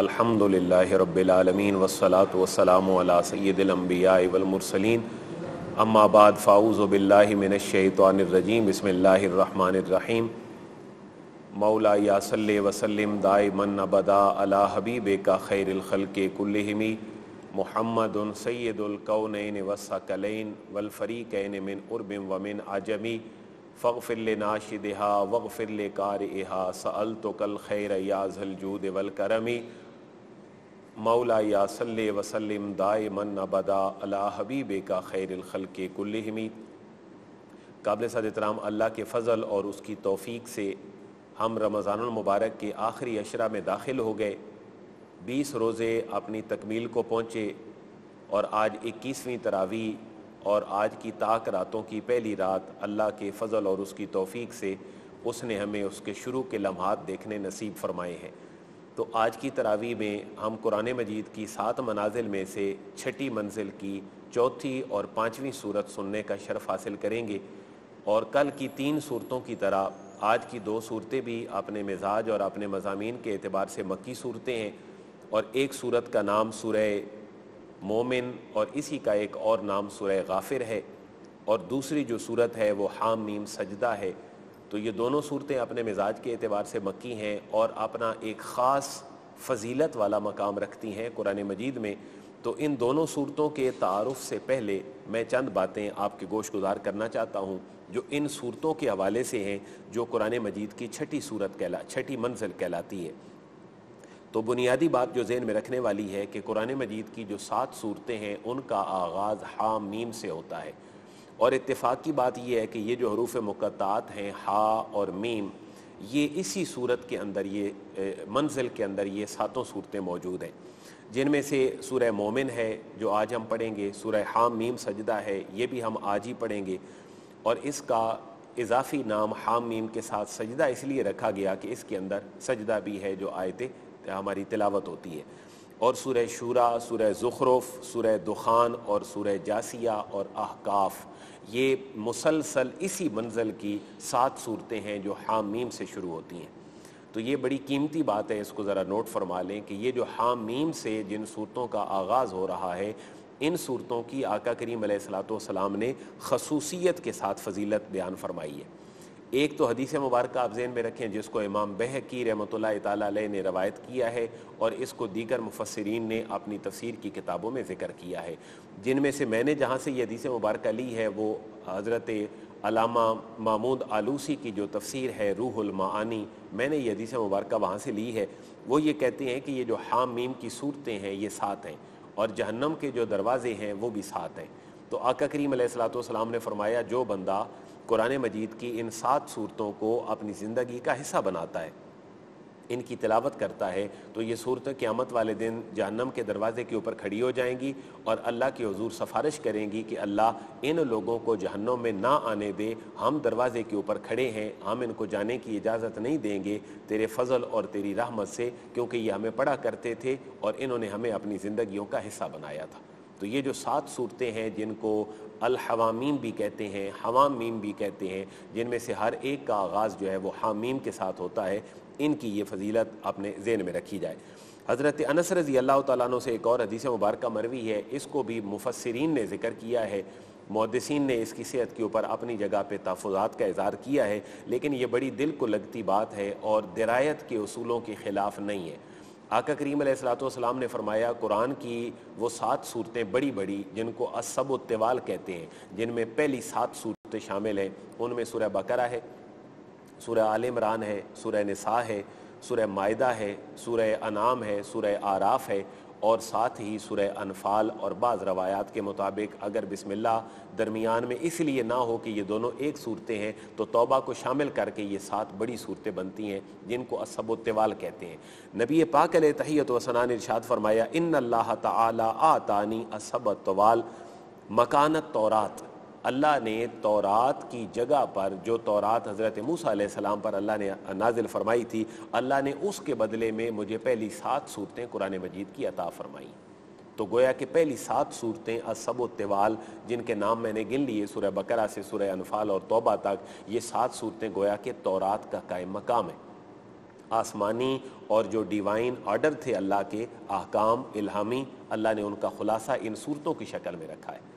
अल्हम्दुलिल्लाहि रब्बिल आलमीन वस्सलातु वस्सलामु अला सय्यिदिल अंबिया'i वल मुरसलीन अम्मा बाद फ़ाऊज़ु बिल्लाहि मिनश शैतानिर रजीम बिस्मिल्लाहिर रहमानिर रहीम मौला या सल्ले वसल्लिम दाइमन अबदा अला हबीबिका खैरिल खल्क़ि कुल्लिहिमी मुहम्मदुन सय्यिदुल कौनैन वस्सकलैन वल फ़रीक़ैन मिन उर्बिन व मिन अजमी फ़ग़फ़िर लिनाशिदिहा वग़फ़िर लिकारिहा सअलतुकल खैर या ज़ल जूद वल करमी मौला या सल्ले वसल्लिम दाइमन अबदा अला हबीब का खैर खल्क़ कुल्लिहिमी। काबिल सदतराम अल्लाह के फ़ज़ल और उसकी तौफ़ीक से हम रमज़ानमबारक के आखिरी अशरा में दाखिल हो गए। बीस रोज़े अपनी तकमील को पहुँचे और आज इक्कीसवीं तरावी और आज की ताक रातों की पहली रात अल्लाह के फ़ज़ल और उसकी तौफ़ीक से उसने हमें उसके शुरू के लम्हात देखने नसीब फरमाए हैं। तो आज की तरावी में हम कुरान मजीद की सात मनाजिल में से छठी मंजिल की चौथी और पाँचवीं सूरत सुनने का शर्फ हासिल करेंगे। और कल की तीन सूरतों की तरह आज की दो सूरतें भी अपने मिजाज और अपने मजामी के अतबार से मक्की सूरतें हैं। और एक सूरत का नाम सूरह मोमिन और इसी का एक और नाम सूरह गाफिर है। और दूसरी जो सूरत है वो हाम मीम सजदा है। तो ये दोनों सूरतें अपने मिजाज के अतबार से मक्की हैं और अपना एक ख़ास फजीलत वाला मकाम रखती हैं कुरान मजीद में। तो इन दोनों सूरतों के तारफ़ से पहले मैं चंद बातें आपके गोश गुजार करना चाहता हूँ, जो इन सूरतों के हवाले से हैं, जो कुरान मजीद की छठी सूरत कहला, छठी मंजिल कहलाती है। तो बुनियादी बात जो जहन में रखने वाली है कि कुरान मजीद की जो सात सूरतें हैं, उनका आगाज़ हा मीम से होता है। और इत्तेफाक की बात यह है कि ये जो हरूफ मुक़त्तात हैं, हा और मीम, ये इसी सूरत के अंदर, ये मंजिल के अंदर ये सातों सूरतें मौजूद हैं। जिनमें से सूरह मोमिन है, जो आज हम पढ़ेंगे, सूरह हाम मीम सजदा है, ये भी हम आज ही पढ़ेंगे। और इसका इजाफी नाम हाम मीम के साथ सजदा इसलिए रखा गया कि इसके अंदर सजदा भी है, जो आयतें, हमारी तिलावत होती है। और सूरह शूरा, सूरह ज़ुखरुफ, सूरह दुखान और सूरह जासिया और अहकाफ़ ये मुसलसल इसी मंजिल की सात सूरतें हैं जो हामीम से शुरू होती हैं। तो ये बड़ी कीमती बात है, इसको ज़रा नोट फरमा लें कि ये जो हामीम से जिन सूरतों का आगाज़ हो रहा है, इन सूरतों की आका करीम सलाम ने खसूसियत के साथ फजीलत बयान फरमाई है। एक तो हदीस मुबारक आप जहन में रखें, जिसको इमाम बहकी रहमत ने रवायत किया है और इसको दीगर मुफसरीन ने अपनी तफसीर की किताबों में ज़िक्र किया है। जिनमें से मैंने जहाँ से ये हदीस मुबारक ली है, वो हज़रत अलामा मामूद आलूसी की जो तफसीर है रूहुलमानी मैंने ये हदीस मुबारक वहाँ से ली है। वो ये कहते हैं कि ये जो हाम मीम की सूरतें हैं, ये सात हैं और जहन्नम के जो दरवाज़े हैं, वो भी सात हैं। तो आका करीम सलाम ने फरमाया, जो बंदा कुरान मजीद की इन सात सूरतों को अपनी ज़िंदगी का हिस्सा बनाता है। इनकी तिलावत करता है। तो ये सूरत क़्यामत वाले दिन जहन्नम के दरवाज़े के ऊपर खड़ी हो जाएँगी और अल्लाह की हजूर सफारिश करेंगी कि अल्लाह इन लोगों को जहन्नम में ना आने दे। हम दरवाज़े के ऊपर खड़े हैं। हम इनको जाने की इजाज़त नहीं देंगे तेरे फजल और तेरी रहमत से, क्योंकि ये हमें पढ़ा करते थे और इन्होंने हमें अपनी ज़िंदगियों का हिस्सा बनाया था। तो ये जो सात सूरतें हैं जिनको अलहवामीम भी कहते हैं, हवामीम भी कहते हैं, जिनमें से हर एक का आगाज़ जो है वो हामीम के साथ होता है, इनकी ये फजीलत अपने जेन में रखी जाए। हज़रत अनस रज़ी अल्लाह तु से एक और हदीस मुबारक मरवी है, इसको भी मुफसरीन ने ज़िक्र किया है। मुहदसिन ने इसकी सेहत के ऊपर अपनी जगह पर तहफ़ात का इजहार किया है, लेकिन ये बड़ी दिल को लगती बात है और दरायत के असूलों के ख़िलाफ़ नहीं है। आका करीम सलाम ने फरमाया, कुरान की वो सात सूरतें बड़ी बड़ी जिनको असब तवाल कहते हैं, जिनमें पहली सात सूरतें शामिल हैं। उनमें सूर्य बकरा है सूर्य आल इमरान है, सुरह नसा है सूर्य मायदा है सूर्य अनाम है सूर्य आराफ है और साथ ही सुरह अनफाल और बाज़ रवायात के मुताबिक अगर बिस्मिल्लाह दरमियान में इसलिए ना हो कि ये दोनों एक सूरतें हैं तो तौबा को शामिल करके ये सात बड़ी सूरतें बनती हैं, जिनको असब तवाल कहते हैं। नबी पाक तहीत वसनान इरशाद फरमाया इन अल्लाह आतानी असब तवाल मकानत तौरात। अल्लाह ने तौरात की जगह पर, जो तौरात हज़रत मूसा सलाम पर अल्लाह ने नाजिल फरमाई थी, अल्लाह ने उसके बदले में मुझे पहली सात सूरतें कुरान मजीद की अता फरमाई। तो गोया कि पहली सात सूरतें असब तवाल, जिनके नाम मैंने गिन लिए, सुरह बकरा से सुरह अनफाल और तोबा तक, ये सात सूरतें गोया के तौरात का कायम मकाम है। आसमानी और जो डिवाइन ऑर्डर थे अल्लाह के अहकाम इल्हामी, अल्लाह ने उनका खुलासा इन सूरतों की शक्ल में रखा है।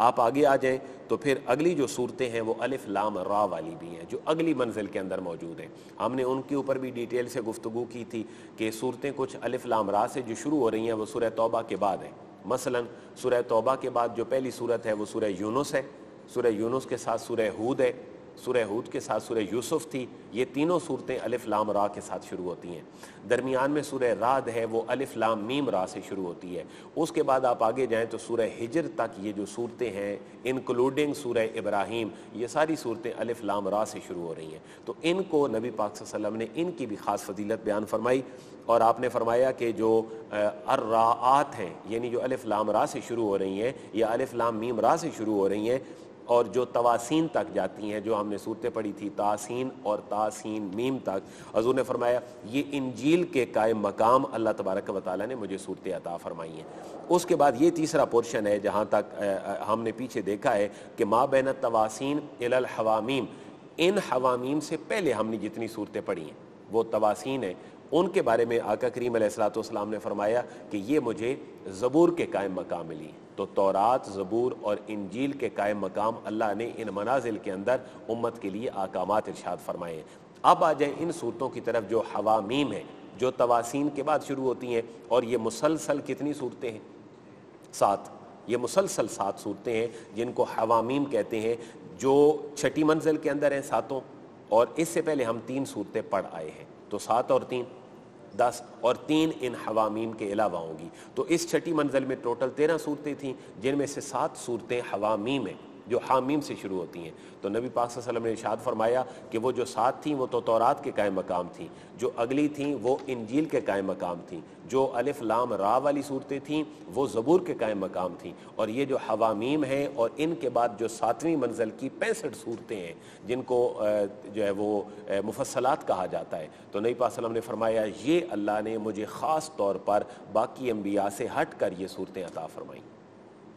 आप आगे आ जाएँ तो फिर अगली जो सूरतें हैं, वो अलिफ, लाम, रा वाली भी हैं, जो अगली मंजिल के अंदर मौजूद हैं। हमने उनके ऊपर भी डिटेल से गुफ्तु की थी कि सूरतें कुछ अलिफ, लाम, रा से जो शुरू हो रही हैं, वो सुरह तौबा के बाद हैं। मसलन, सुरह तौबा के बाद जो पहली सूरत है, वो सुरह यूनुस है। सुरह यूनुस के साथ सुरह हूद है। सुरह हूद के साथ सुरह यूसुफ थी। ये तीनों सूरतें अलिफ लाम रा के साथ शुरू होती हैं। दरमियान में सुरह राद है, वो अलिफ लाम मीम रा से शुरू होती है। उसके बाद आप आगे जाएँ तो सुरह हिजर तक ये जो सूरतें हैं इंक्लूडिंग सुरह इब्राहिम, ये सारी सूरतें अलिफ लाम रा से शुरू हो रही हैं। तो इनको नबी पाक वसल्लम ने इनकी भी ख़ास फजीलत बयान फरमाई और आपने फरमाया कि जो अर्राआत हैं, यानी जो अलिफ लाम रा से शुरू हो रही हैं या अलिफ लाम मीम रा से शुरू हो रही हैं और जो तवासीन तक जाती हैं, जो हमने सूरतें पढ़ी थी, तासीन और तासीन मीम तक, हजूर ने फरमाया, ये इंजील के कायम मकाम अल्लाह तबारक व ने मुझे सूरतें अता फरमाई हैं। उसके बाद ये तीसरा पोर्शन है, जहाँ तक हमने पीछे देखा है कि माँ बैन तवासीन हवामीम। इन हवामीम से पहले हमने जितनी सूरतें पढ़ी हैं, वो तवासीन है उनके बारे में आका करीम सलाम ने फरमाया कि ये मुझे ज़बूर के कायम मकाम मिली। तो तौरात, ज़बूर और इंजील के कायम मकाम अल्लाह ने इन मनाजिल के अंदर उम्मत के लिए आकामात इरशाद फरमाए। अब आ जाए इन सूरतों की तरफ़ जो हवामीम है, जो तवासीन के बाद शुरू होती हैं, और ये मुसलसल कितनी सूरतें हैं? सात। ये मुसलसल सात सूरतें हैं जिनको हवामीम कहते हैं, जो छठी मंजिल के अंदर हैं सातों। और इससे पहले हम तीन सूरतें पढ़ आए हैं। तो सात और तीन, दस और तीन इन हवामीम के अलावा होंगी। तो इस छठी मंजिल में टोटल तेरह सूरतें थीं, जिनमें से सात सूरतें हवामीम हैं जो हामीम से शुरू होती हैं। तो नबी पाक वसल्लम ने इशाद फरमाया कि वो जो सात थी, वो तो तौरात के कायम मकाम थी। जो अगली थी, वो इंजील के कायम मकाम थी। जो अलिफ लाम रा वाली सूरतें थीं, वो ज़बूर के कायम मकाम थी। और ये जो हवामीम हैं और इनके बाद जो सातवीं मंजिल की पैंसठ सूरतें हैं, जिनको जो है वो मुफसलात कहा जाता है। तो नबी पाक ने फरमाया, ये अल्लाह ने मुझे ख़ास तौर पर बाकी अम्बिया से हट कर ये सूरतें अता फरमाई।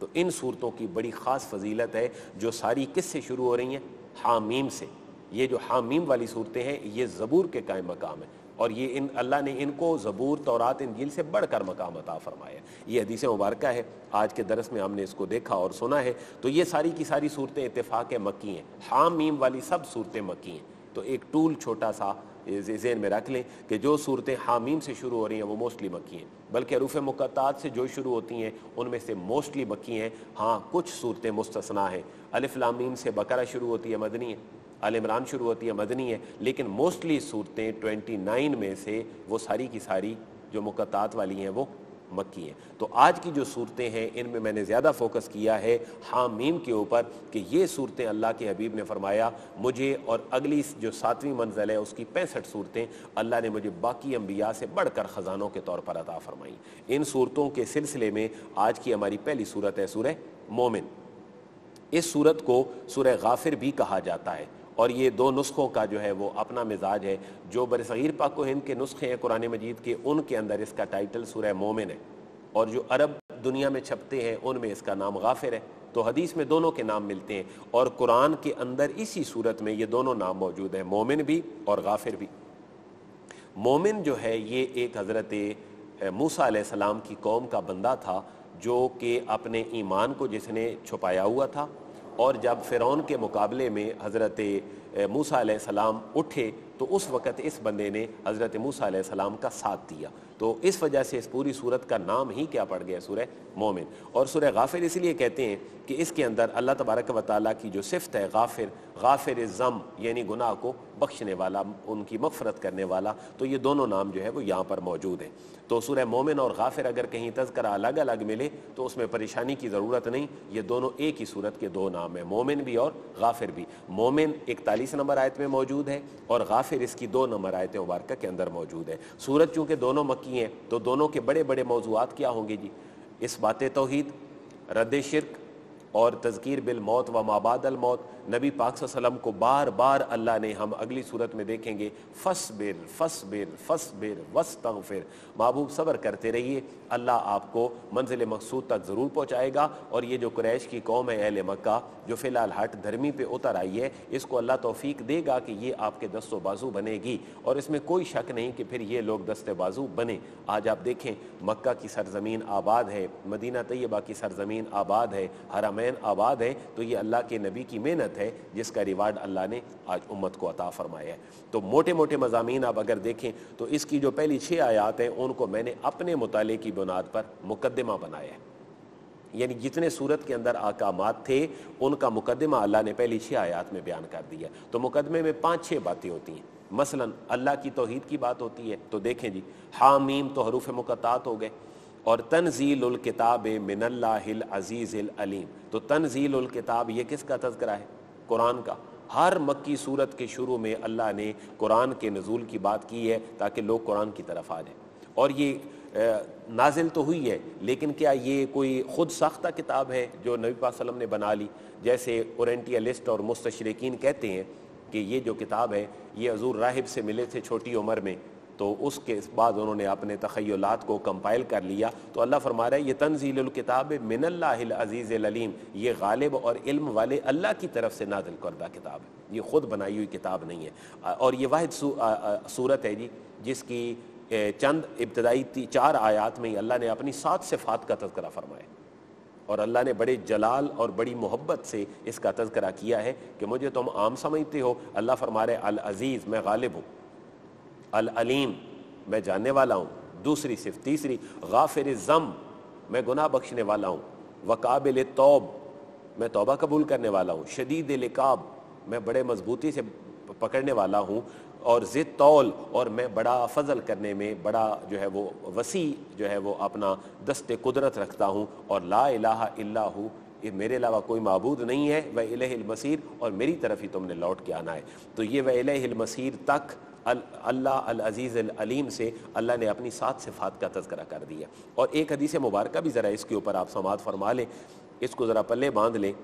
तो इन सूरतों की बड़ी ख़ास फजीलत है जो सारी किस से शुरू हो रही हैं? हामीम से। ये जो हामीम वाली सूरतें हैं, ये ज़बूर के कायम मकाम है। और ये इन, अल्लाह ने इनको ज़बूर, तौरात, इंजील से बढ़कर मकाम अता फरमाया ये हदीस मुबारक है। आज के दरस में हमने इसको देखा और सुना है। तो ये सारी की सारी सूरतें इतफ़ाक़ मक्की हैं। हामीम वाली सब सूरतें मक्की हैं। तो एक टूल छोटा सा जहन में रख लें कि जो सूरतें हामीम से शुरू हो रही हैं, वो मोस्टली मक्की हैं। बल्कि अरूफ़ मुकतात से जो शुरू होती हैं, उनमें से मोस्टली मक्की हैं। हाँ कुछ सूरतें मुस्तना हैं। अलिफ्लामीम से बकरा शुरू होती है, मदनी है। अल इमरान शुरू होती है, मदनी है। लेकिन मोस्टली सूरतें ट्वेंटी नाइन में से वो सारी की सारी जो मुकतात वाली हैं, वो मक्की हैं। तो आज की जो सूरतें हैं, इनमें मैंने ज़्यादा फोकस किया है हामीम के ऊपर कि ये सूरतें अल्लाह के हबीब ने फरमाया, मुझे और अगली जो सातवीं मंजिल है, उसकी पैंसठ सूरतें अल्लाह ने मुझे बाकी अम्बिया से बढ़कर ख़जानों के तौर पर अता फरमाई। इन सूरतों के सिलसिले में आज की हमारी पहली सूरत है, सूरह मोमिन। इस सूरत को सूरह गाफिर भी कहा जाता है। और ये दो नुस्खों का जो है वो अपना मिजाज है, जो बरसग़ीर पाक हिंद के नुस्खे हैं कुरान मजीद के, उनके अंदर इसका टाइटल सूरह मोमिन है। और जो अरब दुनिया में छपते हैं, उनमें इसका नाम गाफिर है। तो हदीस में दोनों के नाम मिलते हैं और कुरान के अंदर इसी सूरत में ये दोनों नाम मौजूद हैं, मोमिन भी और गाफिर भी। मोमिन जो है, ये एक हज़रत मूसा सलाम की कौम का बंदा था, जो कि अपने ईमान को जिसने छुपाया हुआ था और जब फ़िरौन के मुकाबले में हज़रत मूसा सलाम उठे तो उस वक़्त इस बंदे ने हज़रत मूसा सलाम का साथ दिया। तो इस वजह से इस पूरी सूरत का नाम ही क्या पड़ गया सूरह मोमिन? और सूरह गाफिर इसलिए कहते हैं कि इसके अंदर अल्लाह तबारक व ताली की जो सिफत है गाफिर गाफिर ज़म, यानी गुनाह को बख्शने वाला, उनकी मफ़रत करने वाला तो ये दोनों नाम जो है वो यहाँ पर मौजूद हैं। तो सूरह मोमिन और गाफिर अगर कहीं तस्करा अलग अलग मिले तो उसमें परेशानी की ज़रूरत नहीं, ये दोनों एक ही सूरत के दो नाम हैं, मोमिन भी और गाफिर भी। मोमिन इकतालीस नंबर आयत में मौजूद है और गाफिर इसकी दो नंबर आयत मुबारक के अंदर मौजूद है। सूरत चूँकि दोनों मक्की हैं तो दोनों के बड़े बड़े मौजूद क्या होंगे जी? इस बात तोहद, रद्द शिरक और तज़कीर बिल मौत व माबादल मौत। नबी पाक वसल्लम को बार बार अल्लाह ने हम अगली सूरत में देखेंगे। फस बिर फस बिर फस बिर वस फिर महबूब सब्र करते रहिए। अल्लाह आपको मंजिल मकसूद तक ज़रूर पहुँचाएगा। और ये जो क्रैश की कौम है, अहल मक्का, जो फ़िलहाल हट धर्मी पे उतर आई है, इसको अल्लाह तोफ़ी देगा कि ये आपके दस्तो बाजू बनेगी। और इसमें कोई शक नहीं कि फिर ये लोग दस्ते बाजू बने। आज आप देखें, मक्का की सरजमीन आबाद है, मदीना तैयबा की सरजमीन आबाद है, हरामैन आबाद है। तो ये अल्लाह के नबी की मेहनत है, जिसका रिवार्ड अल्लाह ने आज उम्मत को अता फरमाया है। तो मोटे मोटे मजामी आप अगर देखें तो इसकी जो पहली छः आयात हैं, उनको मैंने अपने मुताले की बुनियाद पर मुकदमा बनाया है। यानी जितने सूरत के अंदर आकामात थे, उनका मुकदमा अल्लाह ने पहली छः आयात में बयान कर दिया। तो मुकदमे में पाँच छः बातें होती हैं। मसलन, अल्लाह की तोहहीद की बात होती है तो देखें जी, हामीम तो हरूफ मुकतात हो गए। और तनजील किताब मिनल्लाहिल अलीम तो तनजील किताब ये किसका तस्करा है? कुरान का। हर मक्की सूरत के शुरू में अल्लाह ने कुरान के नजूल की बात की है ताकि लोग कुरान की तरफ़ आ जाएँ। और ये नाजिल तो हुई है, लेकिन क्या ये कोई ख़ुद साख्ता किताब है जो नबी वसल्लम ने बना ली? जैसे ओरेंटियलिस्ट और मुस्तशरकिन कहते हैं कि ये जो किताब है, ये हजूर राहिब से मिले थे छोटी उम्र में। तो उसके बाद उन्होंने अपने तखयलात को कंपाइल कर लिया। तो अल्लाह फरमा रहा है, ये तनजील किताब मिनल्लाज़ीज़ अलीम। ये गालिब और इल्म वाले अल्लाह की तरफ़ से नाजिल करदा किताब है। ये ख़ुद बनाई हुई किताब नहीं है। और ये वाद सूरत है जी, जिसकी चंद इब्तदाई चार आयात में ही अल्लाह ने अपनी सात सिफात का तस्करा फरमाया। और अल्लाह ने बड़े जलाल और बड़ी मोहब्बत से इसका तस्करा किया है कि मुझे तुम आम समझते हो। अल्लाह फरमा रहे अल अज़ीज़ मैं गालिब हूँ। अल अलीम मैं जानने वाला हूँ। दूसरी सिर्फ़ तीसरी, गाफिर ज़म, मैं गुनाह बख्शने वाला हूँ। वकाबिल तोब, मैं तोबा कबूल करने वाला हूँ। शदीद लिकाब, मैं बड़े मजबूती से पकड़ने वाला हूँ। और ज़िद तौल, और मैं बड़ा फजल करने में बड़ा जो है वो वसी, जो है वो अपना दस्त कुदरत रखता हूँ। और ला इलाहा इल्ला हूँ ये मेरे अलावा कोई मबूद नहीं है। वह इलमसीर और मेरी तरफ़ ही तुमने लौट के आना है। तो ये वह इलमसीर तक अल्लाह अल अज़ीज़ अल अलीम से अल्लाह ने अपनी सात सिफात का तस्करा कर दिया। और एक हदीस मुबारक भी ज़रा इसके ऊपर आप समात फरमा लें, इसको ज़रा पल्ले बाँध लें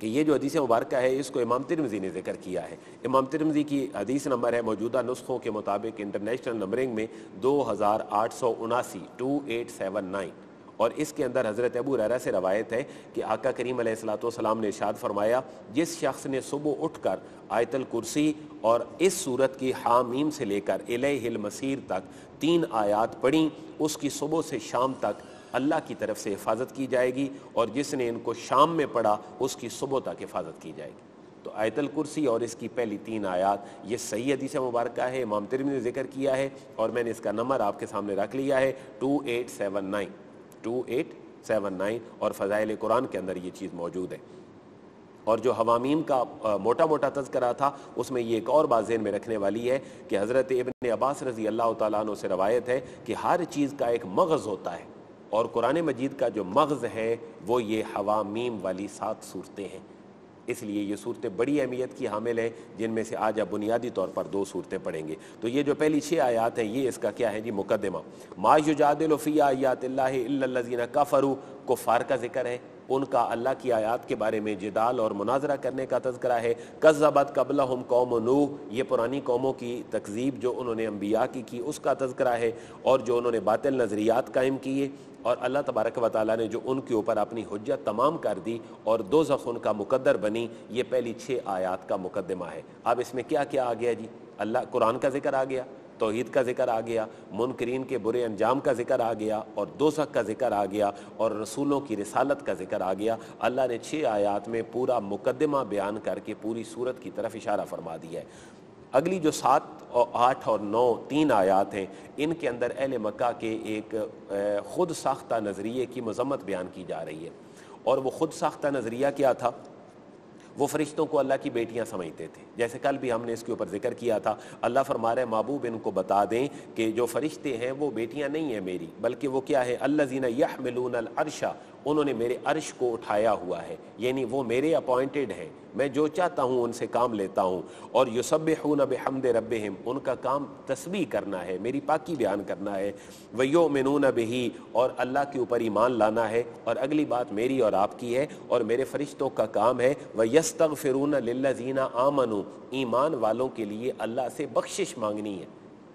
कि ये जो हदीस मुबारक है, इसको इमाम तिरमजी ने ज़िक्र किया है। इमाम तिरमजी की हदीस नंबर है मौजूदा नुस्खों के मुताबिक इंटरनेशनल नंबरिंग में दो हज़ार आठ सौ उनासी, टू एट सेवन नाइन। और इसके अंदर हज़रत अबू ररा से रवायत है कि आका करीम सलाम ने इशाद फरमाया, जिस शख्स ने सुबह उठ कर आयतल कुर्सी और इस सूरत की हामीम से लेकर एल मसीर तक तीन आयात पढ़ी, उसकी सुबह से शाम तक अल्लाह की तरफ़ से हिफाजत की जाएगी और जिसने इनको शाम में पढ़ा, उसकी सुबह तक हिफाजत की जाएगी। तो आयतल कुर्सी और इसकी पहली तीन आयात, ये सही हदीस मुबारक है, इमाम तिरमी ने ज़िक्र किया है और मैंने इसका नंबर आपके सामने रख लिया है, two eight seven nine. Two eight seven nine और फ़ज़ाइल कुरान के अंदर ये चीज़ मौजूद है। और जो हवामीम का मोटा मोटा तस्करा था, उसमें ये एक और बात जेन में रखने वाली है कि हज़रत इबन अब्बास रज़ी अल्लाह तु से रवायत है कि हर चीज़ का एक मगज़ होता है और कुरान मजीद का जो मगज़ है, वो ये हवामीम वाली सात सूरतें हैं। इसलिए ये सूरतें बड़ी अहमियत की हामिल हैं, जिनमें से आज आप बुनियादी तौर पर दो सूरतें पढ़ेंगे तो ये जो पहली छः आयात हैं, ये इसका क्या है? जी मुकदमा माजुजादिलफ़ी आयातल्लाजीना का फ़रू कुफ़ार का ज़िक्र है। उनका अल्लाह की आयात के बारे में जिदाल और मुनाजरा करने का तस्करा है। कज़बत कबल हम कौम नूह, ये पुरानी कौमों की तकजीब जो उन्होंने अम्बिया की की, उसका तस्करा है और जो उन्होंने बातिल नज़रियात कायम किए। और अल्लाह तबारक व ताली ने जो उनके ऊपर अपनी हजत तमाम कर दी और दो जख उनका मुकदर बनी, ये पहली छः आयात का मुकदमा है। अब इसमें क्या क्या आ गया जी? अल्लाह, कुरान का ज़िक्र आ गया। तोहहीद का ज़िक्र आ गया, मुनकरीन के बुरे अंजाम का ज़िक्र आ गया और दो का ज़िक्र आ गया और रसूलों की रसालत का ज़िक्र आ गया। अल्लाह ने छः आयात में पूरा मुकदमा बयान करके पूरी सूरत की तरफ़ इशारा फरमा दिया है। अगली जो सात और आठ और नौ, तीन आयात हैं, इनके अंदर अहल मक्का के एक ख़ुद साख्ता नज़रिए की मजम्मत बयान की जा रही है। और वो ख़ुद साख्ता नज़रिया क्या था? वो फरिश्तों को अल्लाह की बेटियाँ समझते थे। जैसे कल भी हमने इसके ऊपर ज़िक्र किया था, अल्लाह फरमा रहे महबूब इनको बता दें कि जो फरिश्ते हैं, वो बेटियाँ नहीं हैं मेरी, बल्कि वो क्या है? अल्लाजीना यह मिलून अर्शा उन्होंने मेरे अर्श को उठाया हुआ है। यानी वो मेरे अपॉइंटेड हैं। मैं जो चाहता हूँ, उनसे काम लेता हूँ। और युसब नब हमद रब हिम उनका काम तस्वीर करना है, मेरी पाकि बयान करना है। वयो मिनून ही और अल्लाह के ऊपर ईमान लाना है। और अगली बात मेरी और आपकी है, और मेरे फरिश्तों का काम है। वह यस्तग फ़िरून लजीना आमनु, ईमान वालों के लिए अल्लाह से बख्शिश मांगनी है।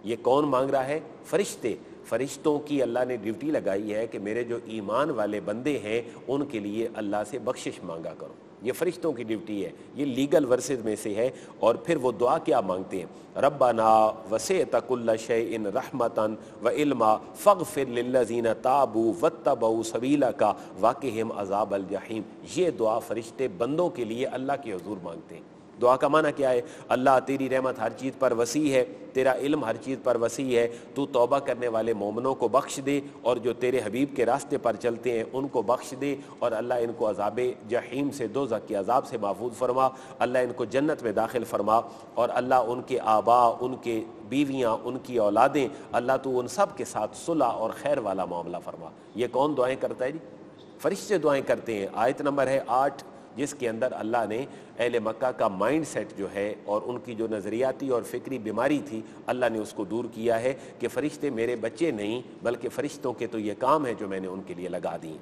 ये कौन मांग रहा है? फरिश्ते। फरिश्तों की अल्लाह ने ड्यूटी लगाई है कि मेरे जो ईमान वाले बंदे हैं, उनके लिए अल्लाह से बख्शिश मांगा करो। ये फरिश्तों की ड्यूटी है, ये लीगल वर्सेज में से है, और फिर वो दुआ क्या मांगते हैं? रब्बाना वसे तकुल्ला इन रहमतन व इल्मा फ़ग फिर लजीन ताबू वत्तबऊ सबीला का वाक़ अजाब अल जहीम। ये दुआ फरिश्ते बंदों के लिए अल्लाह के हजूर मांगते हैं। दुआ का माना क्या है? अल्लाह तेरी रहमत हर चीज़ पर वसी है, तेरा इल्म हर चीज़ पर वसी है, तू तौबा करने वाले मोमनों को बख्श दे और जो तेरे हबीब के रास्ते पर चलते हैं, उनको बख्श दे और अल्लाह इनको अजाब जहीम से दो के अजाब से महफूज फरमा, अल्लाह इनको जन्नत में दाखिल फरमा और अल्लाह उनके आबा, उनके बीवियाँ, उनकी औलादें, अल्लाह तो उन सब के साथ सुलह और खैर वाला मामला फरमा। ये कौन दुआएँ करता है जी? फरिश्ते दुआएँ करते हैं। आयत नंबर है आठ। जिसके अंदर अल्लाह ने अहल मक्का का माइंड सेट जो है और उनकी जो नज़रियाती और फ़िक्री बीमारी थी, अल्लाह ने उसको दूर किया है कि फ़रिश्ते मेरे बच्चे नहीं, बल्कि फ़रिश्तों के तो ये काम है जो मैंने उनके लिए लगा दी।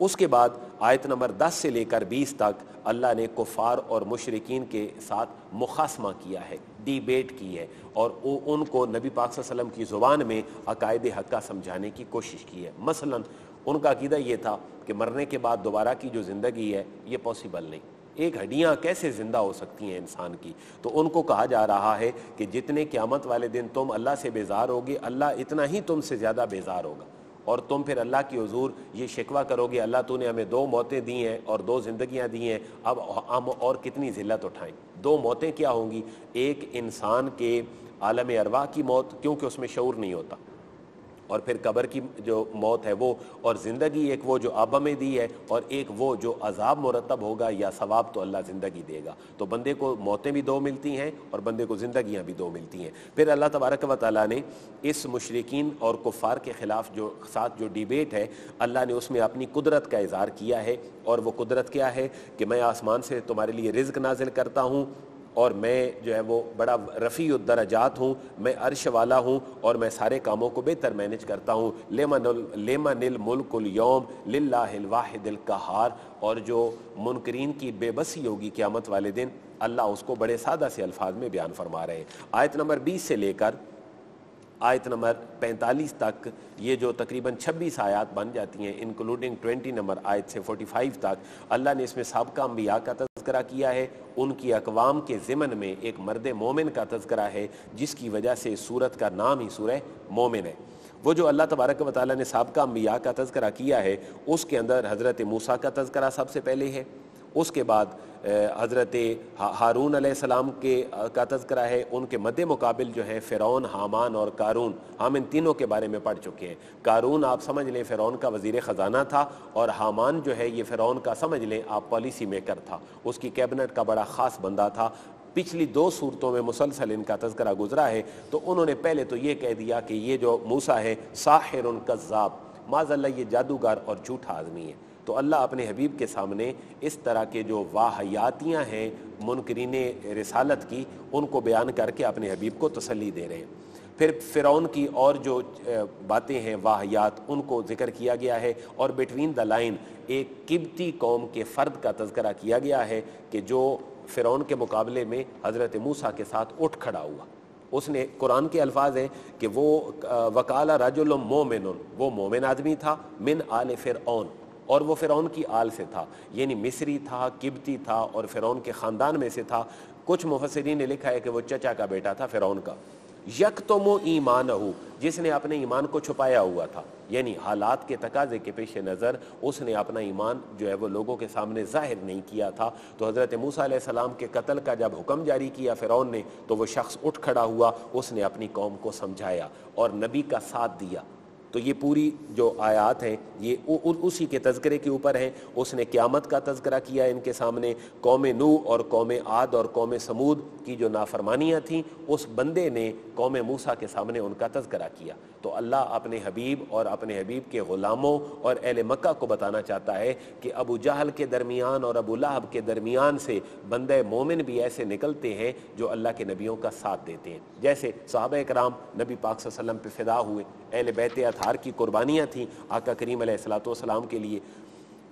उसके बाद आयत नंबर 10 से लेकर 20 तक अल्लाह ने कुफ़ार और मुशरकिन के साथ मुखासमा किया है डिबेट की है और वो उनको नबी पाक वसल्लम की ज़ुबान में अकायद हक्का समझाने की कोशिश की है। मसलन उनका अकीदा ये था कि मरने के बाद दोबारा की जो ज़िंदगी है, ये पॉसिबल नहीं। एक हड्डियाँ कैसे ज़िंदा हो सकती हैं इंसान की? तो उनको कहा जा रहा है कि जितने क़्यामत वाले दिन तुम अल्लाह से बेजार होगे, अल्लाह इतना ही तुमसे ज़्यादा बेजार होगा। और तुम फिर अल्लाह की हजूर ये शिकवा करोगे, अल्लाह तूने हमें दो मौतें दी हैं और दो ज़िंदगियाँ दी हैं, अब हम और कितनी ज़िल्लत उठाएँ? दो मौतें क्या होंगी? एक इंसान के आलम अरवा की मौत, क्योंकि उसमें शूर नहीं होता। और फिर कब्र की जो मौत है वो, और ज़िंदगी एक वो जो अब में दी है, और एक वो जो अजाब मुरतब होगा या सवाब तो अल्लाह ज़िंदगी देगा। तो बंदे को मौतें भी दो मिलती हैं और बंदे को ज़िंदगियाँ भी दो मिलती हैं। फिर अल्लाह तबारक व ताली ने इस मशरकिन और कुफ़ार के ख़िलाफ़ जो, साथ जो डिबेट है, अल्लाह ने उसमें अपनी कुदरत का इजहार किया है। और वो कुदरत क्या है कि मैं आसमान से तुम्हारे लिए रिज्क नाजिल करता हूँ और मैं जो है वो बड़ा रफ़ी दराजात हूँ, मैं अर्श वाला हूँ और मैं सारे कामों को बेहतर मैनेज करता हूँ। लेमन लेमनिल मुल्कुल यौम लाहिल कहार। और जो मुनकरीन की बेबसी होगी क़्यामत वाले दिन, अल्लाह उसको बड़े सादा से अल्फाज में बयान फरमा रहे हैं। आयत नंबर बीस से लेकर, आयत नंबर 45 तक, ये जो तकरीबन 26 आयत बन जाती हैं इंक्लूडिंग 20 नंबर आयत से 45 तक, अल्लाह ने इसमें सबका अम्बिया का तस्करा किया है। उनकी अकवाम के ज़िमन में एक मर्द मोमिन का तस्करा है, जिसकी वजह से सूरत का नाम ही सूर मोमिन है। वो जो अल्लाह तबारक वाली ने सबका अम्बिया का तस्करा किया है, उसके अंदर हज़रत मूसा का तस्करा सबसे पहले है। उसके बाद हज़रत हारून सलाम के का तस्करा है, उनके मद्द मुकाबिल जो है फ़िरौन, हामान और कारून। हम इन तीनों के बारे में पढ़ चुके हैं। कारून आप समझ लें, फ़िरौन का वज़ी ख़जाना था और हामान जो है, ये फ़िरौन का समझ लें, आप पॉलिसी मेकर था। उसकी कैबिनेट का बड़ा ख़ास बंदा था। पिछली दो सूरतों में मुसलसल इनका तस्करा गुजरा है तो उन्होंने पहले तो ये कह दिया कि ये जो मूसा है साहिर उनका कज़ाब माजल्ला ये जादूगर और झूठा आदमी है। तो अल्लाह अपने हबीब के सामने इस तरह के जो वाहयातियाँ हैं, मुनकरीन रसालत की, उनको बयान करके अपने हबीब को तसली दे रहे हैं। फिर फ़िरौन की और जो बातें हैं, वाहियात, उनको ज़िक्र किया गया है और बिटवीन द लाइन, एक किबती कौम के फ़र्द का तस्करा किया गया है कि जो फ़िरौन के मुकाबले में हज़रत मूसा के साथ उठ खड़ा हुआ। उसने, कुरान के अल्फाज हैं कि वो वकाला रजुल मोमिन वो मोमिन आदमी था, मिन आल फ़िर और वो फ़िरौन की आल से था, यानी मिस्री था, किबती था और फ़िरौन के ख़ानदान में से था। कुछ मुफसरी ने लिखा है कि वो चचा का बेटा था, फ़िरौन का। यक तो मो ईमान हो जिसने अपने ईमान को छुपाया हुआ था, यानी हालात के तकाजे के पेश नज़र उसने अपना ईमान जो है वो लोगों के सामने ज़ाहिर नहीं किया था। तो हज़रत मूसा सलाम के कत्ल का जब हुक्म जारी किया फ़िरौन ने तो वो शख्स उठ खड़ा हुआ, उसने अपनी कौम को समझाया और नबी का साथ दिया। तो ये पूरी जो आयात हैं ये उ, उ, उसी के तस्करे के ऊपर हैं। उसने क़्यामत का तस्करा किया इनके सामने। कौम नू और कौम आद और कौम समूद की जो नाफरमानियाँ थीं उस बंदे ने कौम मूसा के सामने उनका तस्करा किया। तो अल्लाह अपने हबीब और अपने हबीब के ग़ुलामों और अहल मक्का को बताना चाहता है कि अबू जहल के दरमियान और अबू लहब के दरमियान से बंद मोमिन भी ऐसे निकलते हैं जो अल्लाह के नबियों का साथ देते हैं। जैसे साहब कराम नबी पाक वसल्लम पे फ़िदा हुए अहल बैत अथार की कुर्बानियाँ थीं आका करीम सलाम के लिए।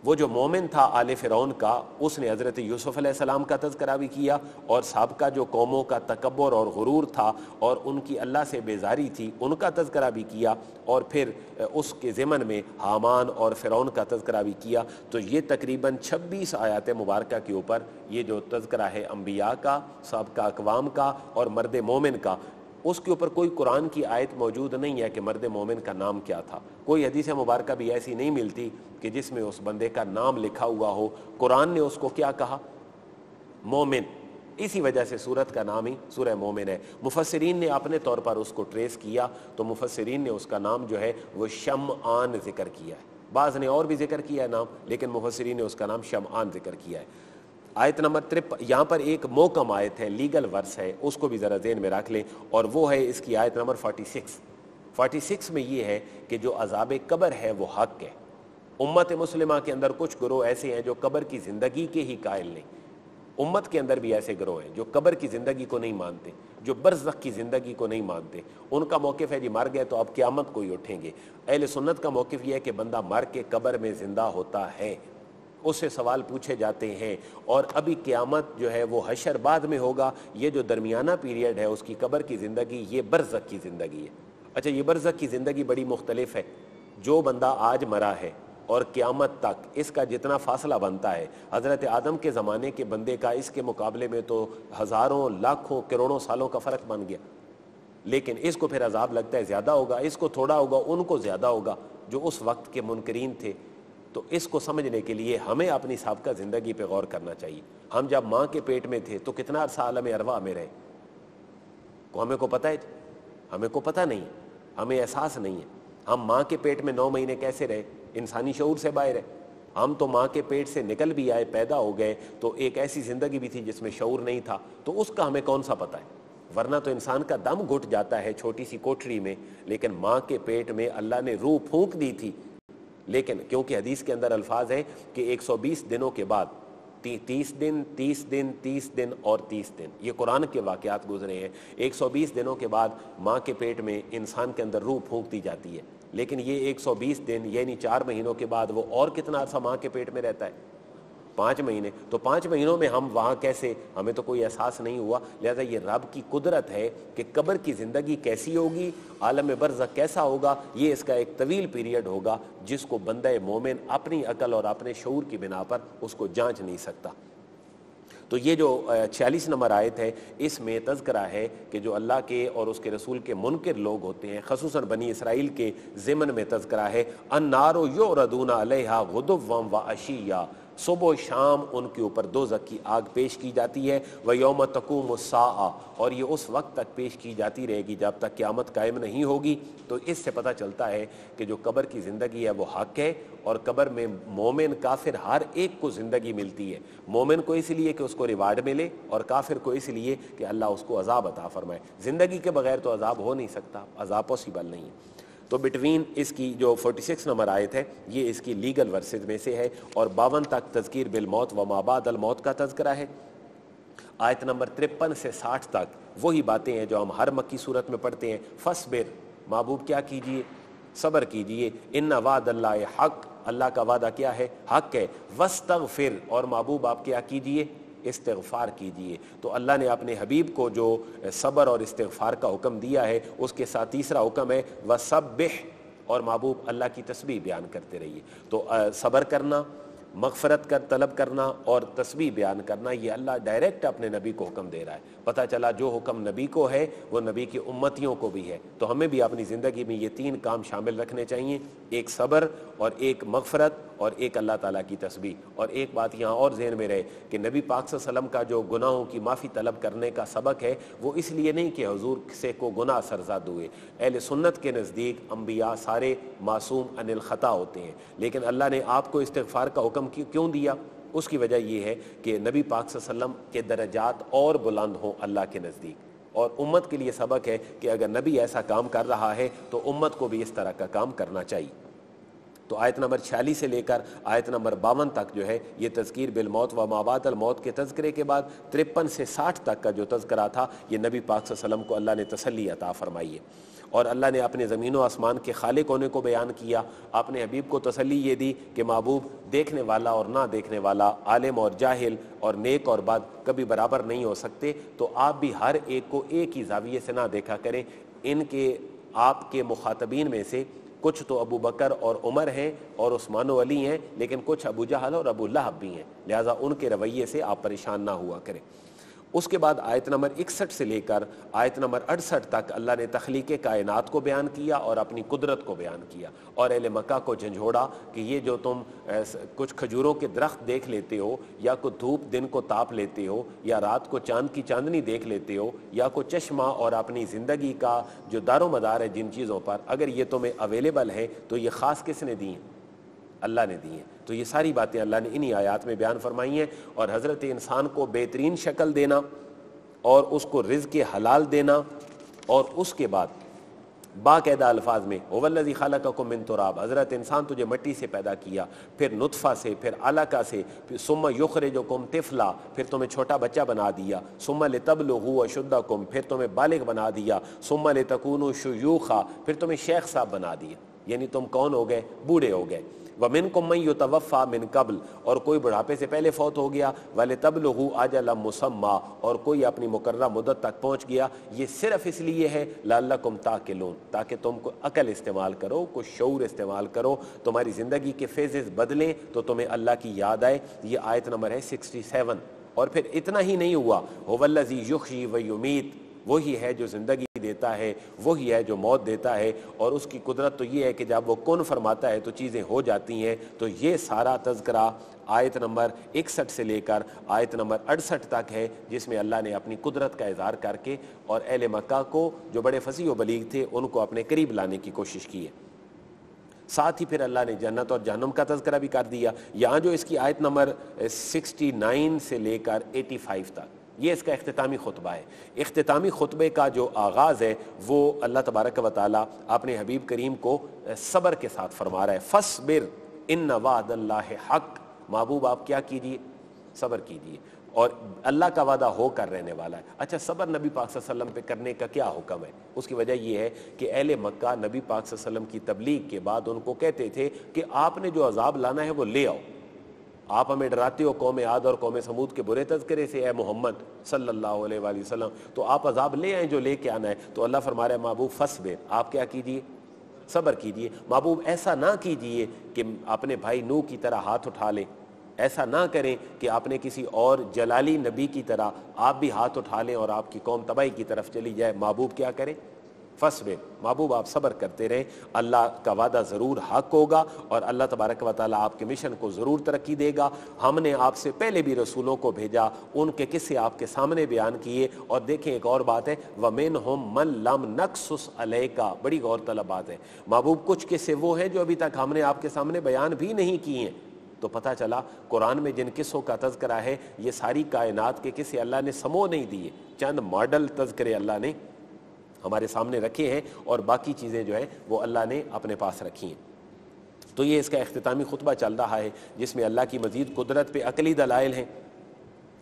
वो जो मोमिन था आल फ़िरौन का, उसने हज़रत यूसुफ़ सलाम का तस्करा भी किया और सबका जो कौमों का तकबर और गुरूर था और उनकी अल्लाह से बेजारी थी, उनका तस्करा भी किया और फिर उसके ज़मन में हामान और फ़िरौन का तस्करा भी किया। तो ये तकरीबन छब्बीस आयात मुबारक के ऊपर ये जो तस्करा है अम्बिया का, सबका अकवाम का और मर्द मोमिन का उसके ऊपर कोई कुरान की आयत मौजूद नहीं है कि मर्द मोमिन का नाम क्या था। कोई हदीस मुबारक भी ऐसी नहीं मिलती कि जिसमें उस बंदे का नाम लिखा हुआ हो। कुरान ने उसको क्या कहा? मोमिन। इसी वजह से सूरत का नाम ही सूरह मोमिन है। मुफसरीन ने अपने तौर पर उसको ट्रेस किया तो मुफसरीन ने उसका नाम जो है, वो शम आन ज़िक्र किया है। बाज़ ने और भी ज़िक्र किया है नाम, लेकिन मुफसरीन ने उसका नाम शम आन ज़िक्र किया है। आयत नंबर त्रिप, यहाँ पर एक मोकम आयत है, लीगल वर्स है, उसको भी ज़रा जेन में रख लें, और वो है इसकी आयत नंबर 46 46 में ये है कि जो अजाब कबर है, वो हक है। उम्मत मुस्लिमा के अंदर कुछ ग्रोह ऐसे हैं जो कबर की ज़िंदगी के ही कायल नहीं। उम्मत के अंदर भी ऐसे ग्रोह हैं जो कबर की ज़िंदगी को नहीं मानते, जो बरज़ की ज़िंदगी को नहीं मानते। उनका मौक़ है, जी, मर गए तो अब क़्यामत को ही उठेंगे। अहल सुन्नत का मौक़ यह है कि बंदा मर के कबर में ज़िंदा होता है। उससे सवाल पूछे जाते हैं और अभी क़्यामत जो है वो हशर बाद में होगा। ये जो दरमियाना पीरियड है, उसकी कबर की ज़िंदगी, ये बरज़क की ज़िंदगी है। अच्छा ये बरज़क की ज़िंदगी बड़ी मुख्तलिफ़ है। जो बंदा आज मरा है और क़्यामत तक इसका जितना फासला बनता है, हज़रत आदम के ज़माने के बंदे का, इसके मुकाबले में तो हज़ारों, लाखों, करोड़ों सालों का फ़र्क बन गया। लेकिन इसको फिर अजाब लगता है, ज़्यादा होगा, इसको थोड़ा होगा, उनको ज़्यादा होगा, जो उस वक्त के मुनकरीन थे। तो इसको समझने के लिए हमें अपनी सबका ज़िंदगी पे गौर करना चाहिए। हम जब माँ के पेट में थे तो कितना अरसा आलम अरवा में रहे? को हमें को पता है हमें को पता नहीं। हमें एहसास नहीं है। हम माँ के पेट में नौ महीने कैसे रहे? इंसानी शूर से बाहर है। हम तो माँ के पेट से निकल भी आए, पैदा हो गए तो एक ऐसी ज़िंदगी भी थी जिसमें शूर नहीं था। तो उसका हमें कौन सा पता है? वरना तो इंसान का दम घुट जाता है छोटी सी कोठरी में, लेकिन माँ के पेट में अल्लाह ने रूह फूंक दी थी लेकिन क्योंकि हदीस के अंदर अल्फाज है कि 120 दिनों के बाद तीस दिन तीस दिन तीस दिन और तीस दिन। ये कुरान के वाक़ात गुजरे हैं। 120 दिनों के बाद माँ के पेट में इंसान के अंदर रूह फूक दी जाती है। लेकिन ये 120 दिन, यानी चार महीनों के बाद वो और कितना अर्सा माँ के पेट में रहता है? पाँच महीने तो पाँच महीनों में हम वहाँ कैसे? हमें तो कोई एहसास नहीं हुआ। लिहाजा ये रब की कुदरत है कि कब्र की ज़िंदगी कैसी होगी, आलम बर्ज़ कैसा होगा, ये इसका एक तवील पीरियड होगा, जिसको बंद मोमिन अपनी अकल और अपने शूर की बिना पर उसको जाँच नहीं सकता। तो ये जो छियालीस नंबर आयत है, इसमें तस्करा है कि जो अल्लाह के और उसके रसूल के मुनकर लोग होते हैं खसूस बनी इसराइल के ज़िमन में तस्करा है, अन्नारो यो रदूना अलहा गुदुव व अशिया। सुबह शाम उनके ऊपर दो की आग पेश की जाती है, व योम तकूम और ये उस वक्त तक पेश की जाती रहेगी जब तक क़्यामत कायम नहीं होगी। तो इससे पता चलता है कि जो कबर की ज़िंदगी है वो हक है, और कबर में मोमिन काफिर हर एक को ज़िंदगी मिलती है। मोमिन को इसलिए कि उसको रिवार्ड मिले, और काफिर को इसलिए कि अल्लाह उसको अजाब अता फरमाए। ज़िंदगी के बगैर तो अजाब हो नहीं सकता, अजाब पॉसिबल नहीं है। तो बिटवीन इसकी जो 46 नंबर आयत है, ये इसकी लीगल वर्सेज में से है और बावन तक तस्कीर बिल मौत व माबाद मौत का तस्करा है। आयत नंबर तिरपन से साठ तक वही बातें हैं जो हम हर मक्की सूरत में पढ़ते हैं। फसबिर, महबूब क्या कीजिए? सब्र कीजिए। इन वाद अल्लाह हक। अल्लाह का वादा क्या है? हक है। वस्तग फिर और महबूब आप क्या कीजिए? इस्तफ़ार कीजिए। तो अल्लाह ने अपने हबीब को जो सब्र और इस्तफ़ार का हुक्म दिया है, उसके साथ तीसरा हुक्म है वह सब और महबूब अल्लाह की तस्वीर बयान करते रहिए। तो सब्र करना मगफरत कर तलब करना और तस्वीर बयान करना, ये अल्लाह डायरेक्ट अपने नबी को हुक्म दे रहा है। पता चला, जो हुक्म नबी को है, वो नबी की उम्मतियों को भी है। तो हमें भी अपनी ज़िंदगी में ये तीन काम शामिल रखने चाहिए। एक सब्र और एक मगफरत और एक अल्लाह ताला की तस्वीर और एक बात यहाँ और जहन में रहे कि नबी पाक वसल्लम का जो गुनाहों की माफ़ी तलब करने का सबक है, वो इसलिए नहीं कि हजूर से को गुनाह सरजाद हुए। अहल सुन्नत के नज़दीक अम्बिया सारे मासूम अनिल ख़ता होते हैं। लेकिन अल्लाह ने आपको इस्तफ़ार का हुक्म क्यों दिया? उसकी वजह यह है कि नबी पाक वसल्लम के दर्जात और बुलंद हों अल्लाह के नज़दीक। और उम्मत के लिए सबक है कि अगर नबी ऐसा काम कर रहा है तो उम्मत को भी इस तरह का काम करना चाहिए। तो आयत नंबर छियालीस से लेकर आयत नंबर बावन तक जो है, ये तस्कीर बिलमौत व माबाद मौत के तस्करे के बाद तिरपन से साठ तक का जो तस्करा था, ये नबी पाक वसल्लम को अल्लाह ने तसली अता फरमाई है। और अल्लाह ने अपने ज़मीन व आसमान के खाले कोने को बयान किया। अपने हबीब को तसली ये दी कि महबूब देखने वाला और ना देखने वाला, आलिम और जाहिल और नेक और बद कभी बराबर नहीं हो सकते। तो आप भी हर एक को एक ही जाविये से ना देखा करें। इनके, आपके मुखातबीन में से कुछ तो अबू बकर और उमर हैं और उस्मान अली हैं, लेकिन कुछ अबू जहल और अबू लहब भी हैं। लिहाजा उनके रवैये से आप परेशान ना हुआ करें। उसके बाद आयत नंबर इकसठ से लेकर आयत नंबर अड़सठ तक अल्लाह ने तख्लीक कायनात को बयान किया और अपनी कुदरत को बयान किया और अल मक्का को झंझोड़ा कि ये जो तुम कुछ खजूरों के दरख्त देख लेते हो, या कुछ धूप दिन को ताप लेते हो, या रात को चाँद की चांदनी देख लेते हो, या कुछ चश्मा और अपनी ज़िंदगी का जो दारो मदार है जिन चीज़ों पर, अगर ये तुम्हें अवेलेबल है तो ये ख़ास किसने दी हैं? अल्लाह ने दी हैं। तो ये सारी बातें अल्लाह ने इन्हीं आयात में बयान फरमाई हैं और हज़रत इंसान को बेहतरीन शक्ल देना और उसको रिज के हलाल देना और उसके बाद बाकायदा अल्फाज में ओवल्लजी खाला का मिन तुराब हज़रत इंसान तुझे मिट्टी से पैदा किया, फिर नुतफ़ा से, फिर अलका से, फिर सुम युखरे जो कुम तिफला, फिर तुम्हें छोटा बच्चा बना दिया सुम ले तबल हुआ शुद्धा कुम फिर तुम्हें बालिग बना दिया सुम ले तकून शुयूखा, फिर तुम्हें शेख साहब बना दिया यानी तुम कौन हो गए? बूढ़े हो गए। व मिन को मई तवफ़ा मिन कबल, और कोई बुढ़ापे से पहले फौत हो गया, वाले तब लहू आजल मुसम्मा, और कोई अपनी मुकर्रा मुदत तक पहुँच गया। ये सिर्फ़ इसलिए है लाकुम ताकि लोन ताकि तुम को अकल इस्तेमाल करो, कुछ शूर इस्तेमाल करो, तुम्हारी ज़िंदगी के फेजेस बदलें तो तुम्हें अल्लाह की याद आए। ये आयत नंबर है सिक्सटी सेवन और फिर इतना ही नहीं हुआ, होवल्लजी युखी व उमीद वही है जो ज़िंदगी देता है, वही है जो मौत देता है और उसकी कुदरत तो ये है कि जब वो कौन फरमाता है तो चीज़ें हो जाती हैं। तो ये सारा तस्करा आयत नंबर इकसठ से लेकर आयत नंबर अड़सठ तक है, जिसमें अल्लाह ने अपनी कुदरत का इजहार करके और अहल मक्का को जो बड़े फसी व बलीग थे, उनको अपने करीब लाने की कोशिश की है। साथ ही फिर अल्लाह ने जन्नत और जहनम का तस्करा भी कर दिया। यहाँ जो इसकी आयत नंबर 69 से लेकर 85 तक। ये इसका अख्तामी खुतबा है अख्तामी खुतबे का जो आगाज़ है वो अल्लाह तबारक व ताली अपने हबीब करीम को सब्र के साथ फरमा रहा है फस बिर इन नवाद हक महबूब आप क्या कीजिए सब्र कीजिए और अल्लाह का वादा होकर रहने वाला है। अच्छा सबर नबी पाक वसल्लम पे करने का क्या हुक्म है? उसकी वजह यह है कि अहल मक्का नबी पाक वसल्लम की तबलीग के बाद उनको कहते थे कि आपने जो अजाब लाना है वो ले आओ। आप हमें डराते हो कौम आद और कौम समूद के बुरे तस्करे से है मोहम्मद सल्लल्लाहु अलैहि वसल्लम तो आप अजाब ले आए जो लेके आना है। तो अल्लाह फरमा रहे महबूब, फंस बे। आप क्या कीजिए? सब्र कीजिए। महबूब, ऐसा ना कीजिए कि अपने भाई नू की तरह हाथ उठा लें। ऐसा ना करें कि आपने किसी और जलाली नबी की तरह आप भी हाथ उठा लें और आपकी कौम तबाही की तरफ़ चली जाए। महबूब क्या करें? फसबे महबूब आप सब्र करते रहें। अल्लाह का वादा ज़रूर हक होगा और अल्लाह तबारक व ताली आपके मिशन को ज़रूर तरक्की देगा। हमने आपसे पहले भी रसूलों को भेजा, उनके किस्से आपके सामने बयान किए। और देखें, एक और बात है वमिन हम मन लम नक्सुस का बड़ी गौर तलब बात है। महबूब, कुछ किस्से वो हैं जो अभी तक हमने आपके सामने बयान भी नहीं किए हैं। तो पता चला, कुरान में जिन किस्सों का तस्करा है, ये सारी कायनात के किस्से अल्लाह ने समो नहीं दिए। चंद मॉडल तस्करे अल्लाह ने हमारे सामने रखे हैं और बाकी चीज़ें जो है वो अल्लाह ने अपने पास रखी हैं। तो ये इसका अख्तामी खुतबा चल रहा है, जिसमें अल्लाह की मजीद कुदरत पे अकली दलाइल हैं,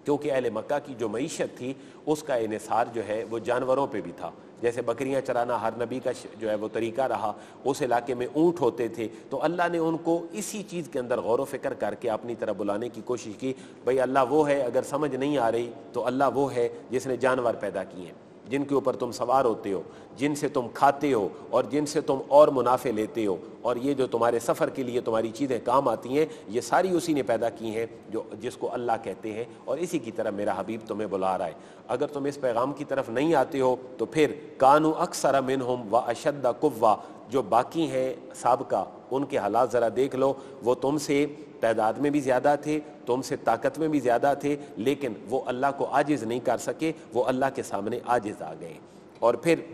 क्योंकि अहल मक्का की जो मीशत थी, उसका इसार जो है वो जानवरों पे भी था। जैसे बकरियाँ चराना हर नबी का जो है वो तरीका रहा, उस इलाके में ऊँट होते थे तो अल्लाह ने उनको इसी चीज़ के अंदर गौर फ़िक्र करके अपनी तरह बुलाने की कोशिश की, भाई अल्लाह वो है, अगर समझ नहीं आ रही तो अल्लाह वो है जिसने जानवर पैदा किए जिनके ऊपर तुम सवार होते हो, जिनसे तुम खाते हो और जिनसे तुम और मुनाफे लेते हो। और ये जो तुम्हारे सफ़र के लिए तुम्हारी चीज़ें काम आती हैं, ये सारी उसी ने पैदा की हैं, जो, जिसको अल्लाह कहते हैं और इसी की तरह मेरा हबीब तुम्हें बुला रहा है। अगर तुम इस पैगाम की तरफ़ नहीं आते हो तो फिर कानू अक्सर मिन हम व अशद कुव्वा जो बाकी हैं सबका, उनके हालात ज़रा देख लो। वो तुमसे तादाद में भी ज़्यादा थे, तुमसे ताकत में भी ज़्यादा थे, लेकिन वो अल्लाह को आजिज़ नहीं कर सके, वो अल्लाह के सामने आजिज़ आ गए। और फिर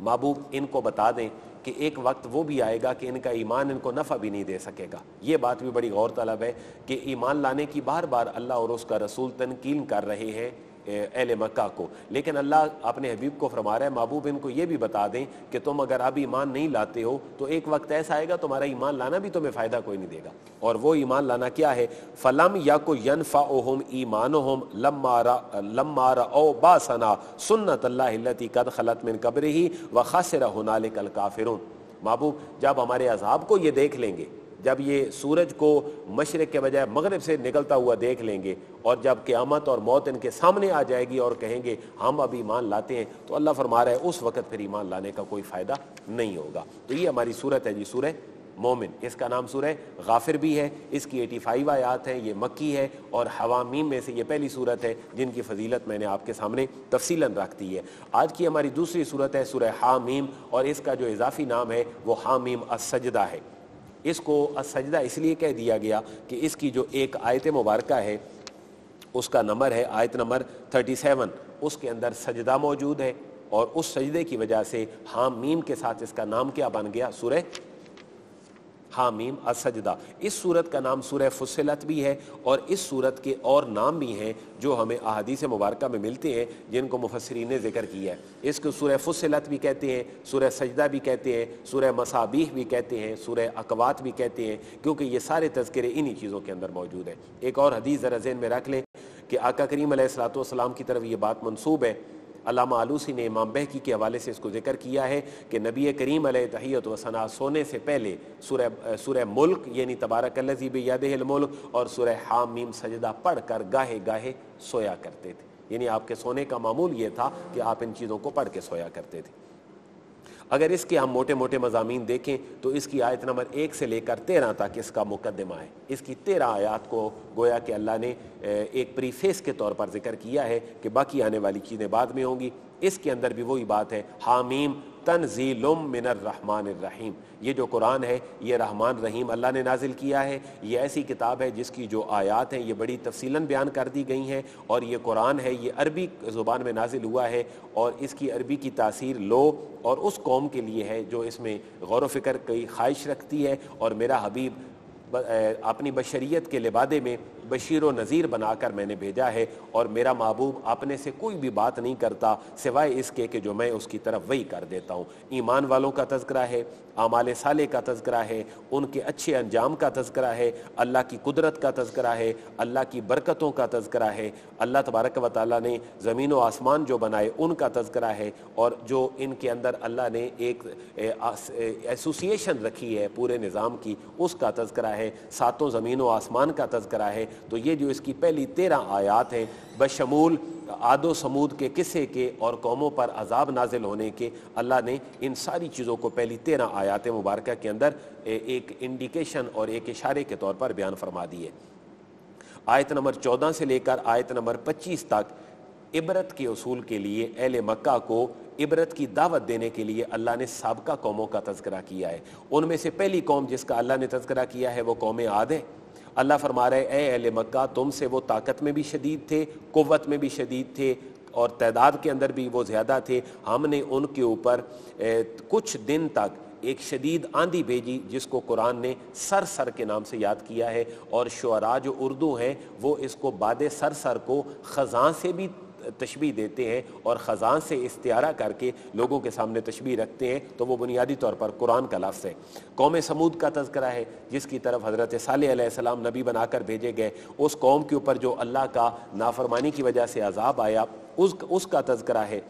महबूब इनको बता दें कि एक वक्त वो भी आएगा कि इनका ईमान इनको नफ़ा भी नहीं दे सकेगा। ये बात भी बड़ी गौर तलब है कि ईमान लाने की बार बार अल्लाह और उसका रसूल तनकीन कर रहे हैं। एल मक्का को। लेकिन अल्लाह अपने हबीब को फरमा रहा है, महबूब, इनको ये भी बता दें कि तुम अगर अब ईमान नहीं लाते हो तो एक वक्त ऐसा आएगा, तुम्हारा ईमान लाना भी तुम्हें फ़ायदा कोई नहीं देगा। और वो ईमान लाना क्या है? फ़लम या को यन फ़ाम ईमान हम लम्मारा ओ बासना सुन्नत अल्लाती कद खलत मिन कब्र ही व खासर होनाल कल काफिर महबूब, जब हमारे अजाब को ये देख लेंगे जब ये सूरज को मशरक़ के बजाय मगरब से निकलता हुआ देख लेंगे और जब क़्यामत और मौत इनके सामने आ जाएगी और कहेंगे, हम अब ईमान लाते हैं तो अल्लाह फरमा रहा है, उस वक़्त फिर ईमान लाने का कोई फ़ायदा नहीं होगा। तो ये हमारी सूरत है जी, सूरह मोमिन। इसका नाम सूरह गाफिर भी है, इसकी 85 आयात हैं, ये मक्की है, और हवामीम में से ये पहली सूरत है जिनकी फजीलत मैंने आपके सामने तफसीला रख दी है। आज की हमारी दूसरी सूरत है सूरह हामीम, और इसका जो इजाफी नाम है वो हामीम असजदा है। इसको असजदा इसलिए कह दिया गया कि इसकी जो एक आयत मुबारक है, उसका नंबर है आयत नंबर 37 उसके अंदर सजदा मौजूद है और उस सजदे की वजह से हाम मीम के साथ इसका नाम क्या बन गया? सुरह हामीम असजदा इस सूरत का नाम सूरह फुसलत भी है और इस सूरत के और नाम भी हैं जो हमें अहादीस मुबारक में मिलते हैं, जिनको मुफसरी ने ज़िक्र किया है। इसको सूरह फुसलत भी कहते हैं, सूरह सजदा भी कहते हैं, सूरह मसाबीह भी कहते हैं, सूरह अकवात भी कहते हैं, क्योंकि ये सारे तस्करे इन्हीं चीज़ों के अंदर मौजूद हैं। एक और हदीस ज़रा जहन में रख लें कि आका करीम सलाम की तरफ़ ये बात मनसूब है अलामा आलूसी ने इमाम बहकी के हवाले से इसको ज़िक्र किया है कि नबी करीम तहैत वसना सोने से पहले सुरह सुरह मुल्क, यानी तबारक लजीब मुल्क और सुरह हामीम सजदा पढ़ कर गाहे गाहे सोया करते थे। यानी आपके सोने का मामूल ये था कि आप इन चीज़ों को पढ़ के सोया करते थे। अगर इसके हम मोटे मोटे मजामी देखें तो इसकी आयत नंबर एक से लेकर तेरह तक इसका मुकदमा है। इसकी तेरह आयात को गोया कि अल्लाह ने एक प्रीफेस के तौर पर ज़िक्र किया है कि बाकी आने वाली चीज़ें बाद में होंगी। इसके अंदर भी वही बात है, हामीम तनजीलुम मिनर रहमान रहीम। ये जो कुरान है, ये रहमान रहीम अल्लाह ने नाजिल किया है। ये ऐसी किताब है जिसकी जो आयात हैं, ये बड़ी तफसीला बयान कर दी गई हैं और ये कुरान है, ये अरबी ज़ुबान में नाजिल हुआ है और इसकी अरबी की तासीर लो और उस कौम के लिए है जो इसमें गौर फ़िक्र कई ख्वाहिश रखती है और मेरा हबीब अपनी बशरीत के लिबादे में बशीर व नज़ीर बनाकर मैंने भेजा है और मेरा महबूब अपने से कोई भी बात नहीं करता, सिवाय इसके कि जो मैं उसकी तरफ़ वही कर देता हूँ। ईमान वालों का तस्करा है आमाल साले का तस्करा है, उनके अच्छे अंजाम का तस्करा है, अल्लाह की कुदरत का तस्करा है, अल्लाह की बरकतों का तस्करा है, अल्लाह तबारक व ताली ने ज़मीन व आसमान जो बनाए, उनका तस्करा है और जो इनके अंदर अल्लाह ने एक एसोसिएशन रखी है पूरे निज़ाम की, उसका तस्करा है, सातों ज़मीन व आसमान का तस्करा है। तो ये जो इसकी पहली तेरह आयात हैं बशमूल आदो समूद के किस्से के और कौमों पर अजाब नाजिल होने के अल्लाह ने इन सारी चीज़ों को पहली तेरह आयात मुबारक के अंदर एक इंडिकेशन और एक इशारे के तौर पर बयान फरमा दिए आयत नंबर चौदह से लेकर आयत नंबर पच्चीस तक इबरत के असूल के लिए, अहल मक्का को इबरत की दावत देने के लिए अल्लाह ने सबका कौमों का तस्करा किया है। उनमें से पहली कौम जिसका अल्लाह ने तस्करा किया है, वो कौम आद है। अल्लाह फरमा रहे ए अहल मक्का, तुमसे वो ताकत में भी शदीद थे कुत में भी शदीद थे और तादाद के अंदर भी वो ज़्यादा थे। हमने उनके ऊपर कुछ दिन तक एक शदीद आंधी भेजी जिसको कुरान ने सर सर के नाम से याद किया है और शुरा जो उर्दू हैं, वो इसको बाद सर सर को ख़जा से भी तशबी देते हैं और ख़जान से इस्तारा करके लोगों के सामने तशबी रखते हैं तो वो बुनियादी तौर पर कुरान का लफ्ज़ है। कौम समूद का तस्करा है जिसकी तरफ़ हज़रत सालम नबी बनाकर भेजे गए उस कौम के ऊपर जो अल्लाह का नाफरमानी की वजह से अजाब आया उस उसका तस्करा है।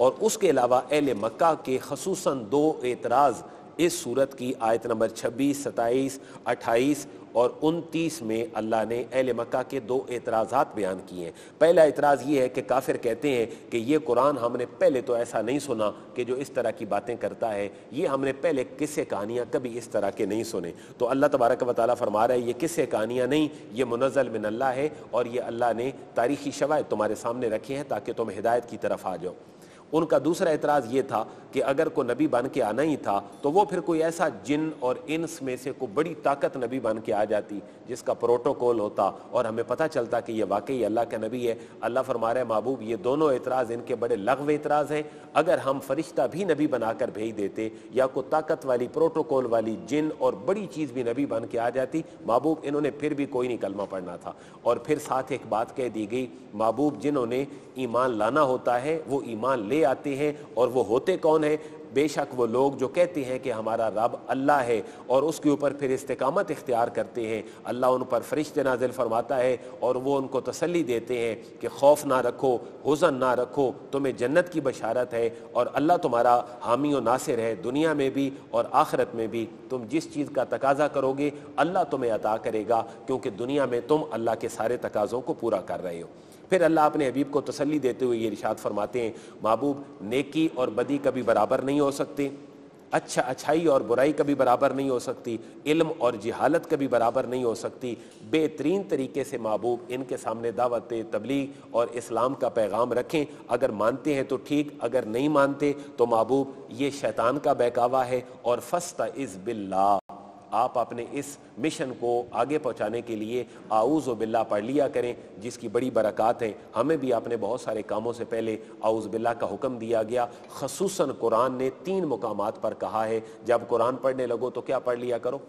और उसके अलावा अहल मक्का के खसूस दो एतराज़ इस सूरत की आयत नंबर 26, 27, 28 और 29 में अल्लाह ने अहल मक्का के दो एतराज़ात बयान किए हैं। पहला एतराज़ ये है कि काफिर कहते हैं कि ये कुरान हमने पहले तो ऐसा नहीं सुना कि जो इस तरह की बातें करता है, ये हमने पहले किस्से कहानियाँ कभी इस तरह के नहीं सुने। तो अल्लाह तबारक वाली फरमा रहा है, ये किस्से कहानियाँ नहीं, ये मुनजल मिनल्ला है और ये अल्लाह ने तारीखी शवायद तुम्हारे सामने रखे हैं ताकि तुम हिदायत की तरफ़ आ जाओ। उनका दूसरा एतराज़ ये था कि अगर को नबी बन के आना ही था तो वो फिर कोई ऐसा जिन और इंस में से कोई बड़ी ताकत नबी बन के आ जाती, जिसका प्रोटोकॉल होता और हमें पता चलता कि ये वाकई अल्लाह का नबी है। अल्लाह फरमा रहे महबूब, ये दोनों एतराज़ इनके बड़े लघव एतराज़ हैं। अगर हम फरिश्ता भी नबी बनाकर भेज देते या कोई ताकत वाली, प्रोटोकॉल वाली जिन और बड़ी चीज़ भी नबी बन के आ जाती, महबूब, इन्होंने फिर भी कोई नहीं कलमा पढ़ना था। और फिर साथ एक बात कह दी गई, महबूब, जिन्होंने ईमान लाना होता है, वो ईमान ले आते हैं और वो होते कौन है? बेशक वो लोग जो कहते हैं कि हमारा रब अल्लाह है और उसके ऊपर फिर इस्तकामत इख्तियार करते हैं। अल्लाह उन पर फरिश्ते नाजिल फरमाता है और वो उनको तसल्ली देते हैं कि खौफ ना रखो, हुजन ना रखो, तुम्हें जन्नत की बशारत है और अल्लाह तुम्हारा हामी व नासिर है दुनिया में भी और आखरत में भी। तुम जिस चीज़ का तकाजा करोगे, अल्लाह तुम्हें अता करेगा क्योंकि दुनिया में तुम अल्लाह के सारे तकाज़ों को पूरा कर रहे हो। फिर अल्लाह अपने हबीब को तसल्ली देते हुए ये इरशाद फरमाते हैं, महबूब, नेकी और बदी कभी बराबर नहीं हो सकती। अच्छा अच्छाई और बुराई कभी बराबर नहीं हो सकती। इल्म और जिहालत कभी बराबर नहीं हो सकती। बेहतरीन तरीके से महबूब इनके सामने दावत, तबलीग और इस्लाम का पैगाम रखें। अगर मानते हैं तो ठीक, अगर नहीं मानते तो महबूब, ये शैतान का बहकावा है और फस्ता इज़ बिल्ला आप अपने इस मिशन को आगे पहुँचाने के लिए आउज़ बिल्ला पढ़ लिया करें, जिसकी बड़ी बरक़ात हैं। हमें भी आपने बहुत सारे कामों से पहले आउज़ बिल्ला का हुक्म दिया गया। खसूस कुरान ने तीन मुकाम पर कहा है। जब कुरान पढ़ने लगो तो क्या पढ़ लिया करो?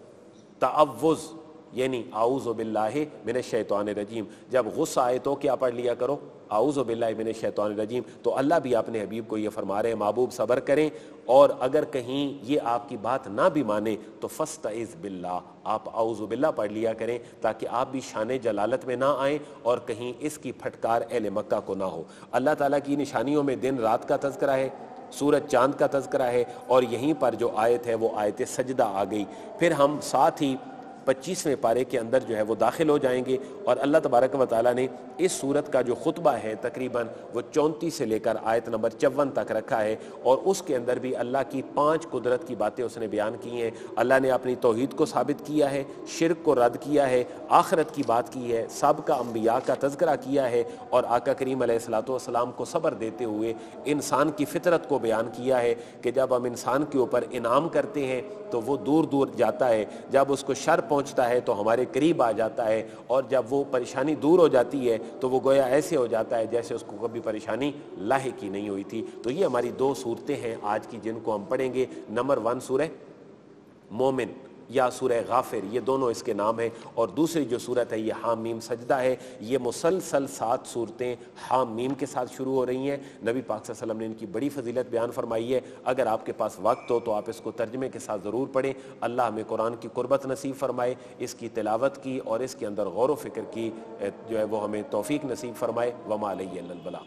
तवज़ यानी आऊज़ बिल्ला मिन शैतान रजीम। जब गुस्सा आए तो क्या पढ़ लिया करो? आऊज़ बिल्लामिन शैतान रजीम। तो अल्लाह भी अपने हबीब को ये फरमा रहे हैं, महबूब सबर करें। और अगर कहीं ये आपकी बात ना भी माने तो फस्त इज़ बिल्ला, आप आउज़ बिल्ला पढ़ लिया करें, ताकि आप भी शान जलालत में ना आएँ और कहीं इसकी फटकार एल मक्का को ना हो। अल्लाह ताली की निशानियों में दिन रात का तस्करा है, सूरज चाँद का तस्करा है, और यहीं पर जो आयत है, वो आयत सजदा आ गई। फिर हम साथ ही पच्चीसवें पारे के अंदर जो है वो दाखिल हो जाएँगे और अल्लाह तबारक व ताली ने इस सूरत का जो खुतबा है तकरीबन वो चौंतीस से लेकर आयत नंबर चौवन तक रखा है और उसके अंदर भी अल्लाह की पाँच कुदरत की बातें उसने बयान की हैं। अल्लाह ने अपनी तोहद को साबित किया है, शिरक को रद्द किया है, आखरत की बात की है, सबका अम्बिया का तस्करा किया है और आका करीम सलाम को सब्र देते हुए इंसान की फितरत को बयान किया है कि जब हम इंसान के ऊपर इनाम करते हैं तो वो दूर दूर जाता है, जब उसको शर पहुँचता है तो हमारे करीब आ जाता है और जब वो परेशानी दूर हो जाती है तो वो गोया ऐसे हो जाता है जैसे उसको कभी परेशानी लाहे की नहीं हुई थी। तो ये हमारी दो सूरतें हैं आज की जिनको हम पढ़ेंगे। नंबर वन सूरह मोमिन। या सूरह गाफिर, ये दोनों इसके नाम हैं। और दूसरी जो सूरत है, ये हामीम सजदा है। ये मुसलसल सात सूरतें हामीम के साथ शुरू हो रही हैं। नबी पाक वसल्लम ने इनकी बड़ी फजीलत बयान फरमाई है। अगर आपके पास वक्त हो तो आप इसको तर्जमे के साथ ज़रूर पढ़ें। अल्लाह हमें कुरान की कुर्बत नसीब फरमाए, इसकी तिलावत की और इसके अंदर गौर व फ़िक्र की जो है वो हमें तोफ़ी नसीब फरमाए। वमा बला।